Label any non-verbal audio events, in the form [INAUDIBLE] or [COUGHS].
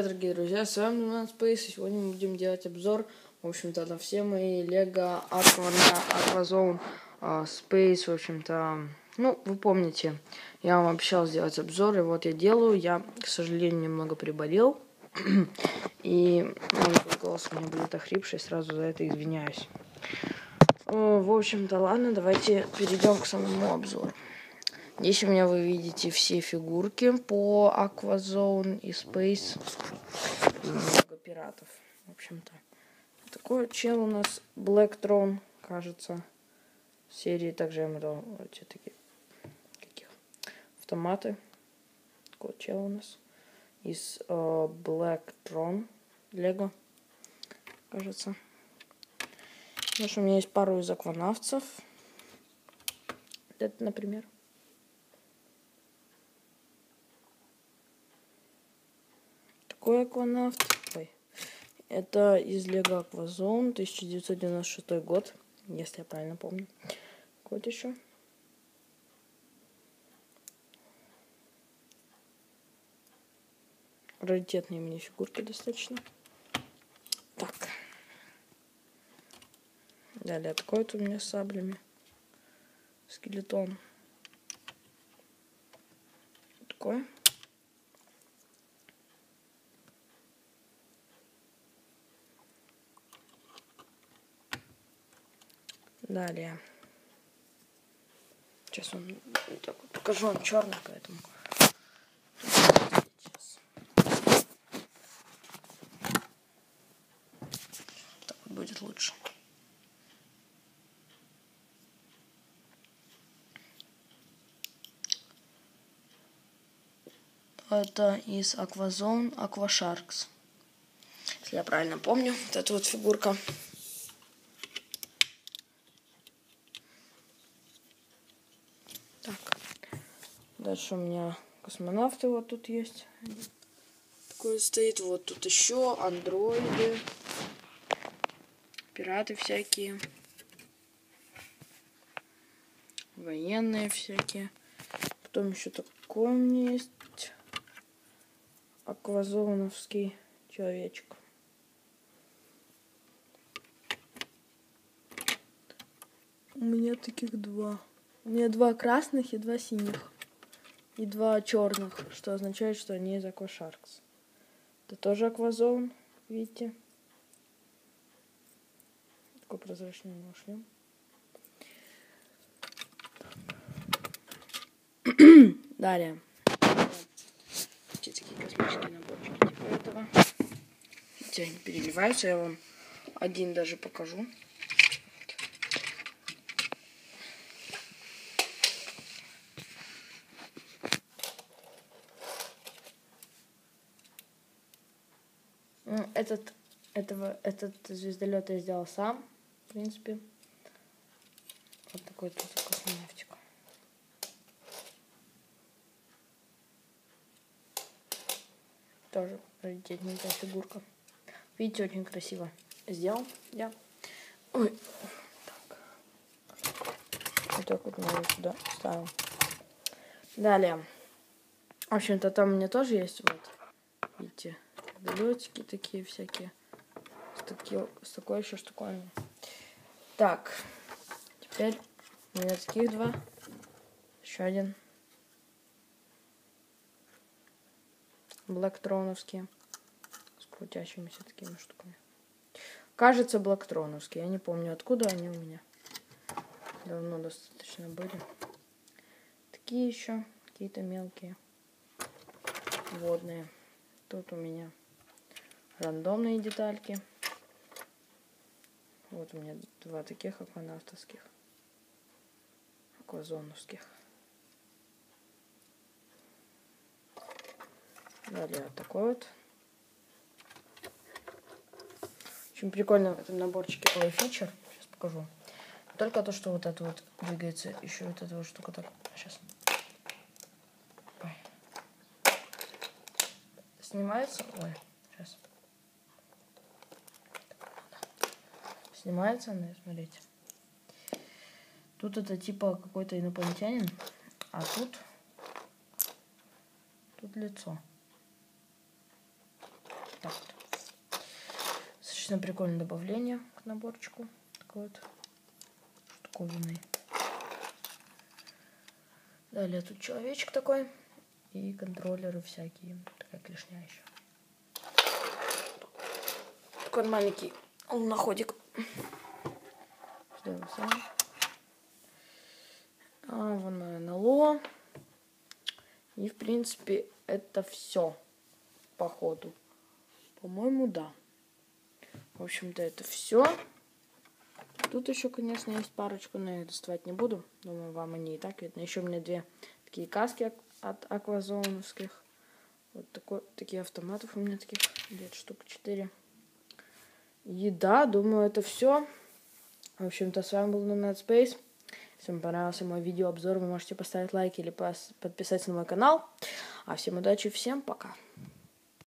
Дорогие друзья, с вами Луна Space, и сегодня мы будем делать обзор, в общем-то, на все мои Лего Aqua, Aquazone uh, Space, в общем-то, ну, вы помните, я вам обещал сделать обзор, и вот я делаю, я, к сожалению, немного приболел, и может, голос у меня будет охрипший, сразу за это извиняюсь. В общем-то, ладно, давайте перейдем к самому обзору. Здесь у меня вы видите все фигурки по Aquazone и Space. Много пиратов, в общем-то. Такой чел у нас Black Throne, кажется, серии. Также я дал эти такие каких автоматы. Такой чел у нас из uh, Black Throne Lego, кажется. Знаешь, у меня есть пару из акванавцев. Это, например. Такой акванавт. Ой. Это из Лего Аквазон, 1996 год, если я правильно помню. Вот еще. Раритетные мне фигурки достаточно. Так. Далее вот у меня с саблями. Скелетон. Такой. Далее. Сейчас он так вот покажу, он черный, поэтому. Сейчас. Так вот будет лучше. Это из Aquazone Aquasharks. Если я правильно помню, вот эта вот фигурка. Дальше у меня космонавты вот тут есть. Такой стоит. Вот тут еще андроиды. Пираты всякие. Военные всякие. Потом еще такой у меня есть. Аквазоновский человечек. У меня таких два. У меня два красных и два синих и два черных, что означает, что они из Aquasharks. Это тоже аквазон, видите? Такой прозрачный шлем. [COUGHS] Далее. Видите, такие космические наборчики типа этого. Видите, они переливаются. Я вам один даже покажу. Этот, этого, этот звездолет я сделал сам, в принципе. Вот такой тут космонавтик. Тоже раритетненькая фигурка. Видите, очень красиво сделал я. Ой, так. Вот так вот мы его сюда ставим. Далее. В общем-то, там у меня тоже есть, вот, видите, Билетики такие всякие. С, таки, с такой еще штуковиной. Так. Теперь у меня таких два. Еще один. Блэктроновские. С крутящимися такими штуками. Кажется, блэктроновские. Я не помню, откуда они у меня. Давно достаточно были. Такие еще. Какие-то мелкие. Водные. Тут у меня рандомные детальки. Вот у меня два таких акванавтовских, аквазоновских. Далее вот такой вот. Очень прикольно в этом наборчике новый фичер. Сейчас покажу. Только то, что вот это вот двигается, еще вот эта вот штука так. Сейчас. Снимается? Ой, сейчас. Снимается она, смотрите. Тут это типа какой-то инопланетянин, а тут тут лицо. Так. Достаточно прикольное добавление к наборчику. Такой вот штуковиной. Далее тут человечек такой. И контроллеры всякие. Такая клешня еще. Такой маленький луноходик. Сделаю сам. А, вон НЛО. И, в принципе, это все по ходу. По-моему, да. В общем-то, это все. Тут еще, конечно, есть парочку, но я их доставать не буду. Думаю, вам они и так видно. Еще у меня две такие каски от аквазоновских. Вот такой, такие автоматов у меня таких где-то штук 4. Еда, думаю, это все. В общем-то, с вами был Nomad Space. Если вам понравился мой видеообзор, вы можете поставить лайк или подписаться на мой канал. А всем удачи, всем пока.